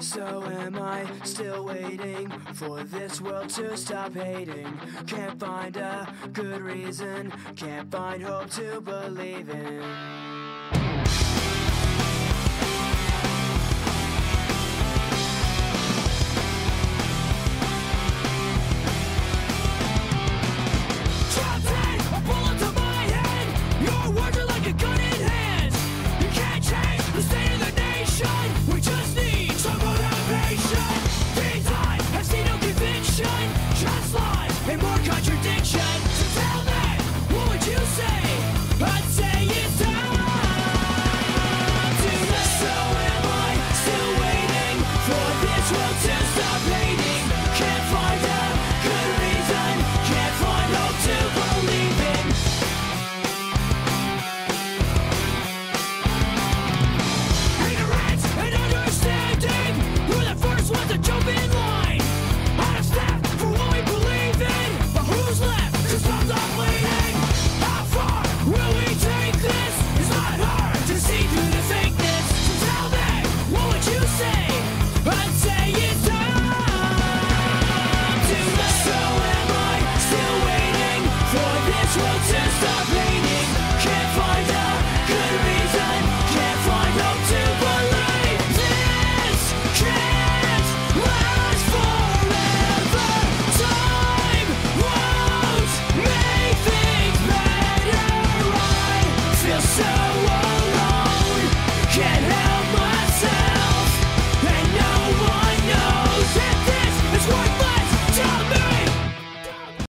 So am I still waiting for this world to stop hating? Can't find a good reason, can't find hope to believe in. Can't a bullet to my head. You're contradiction.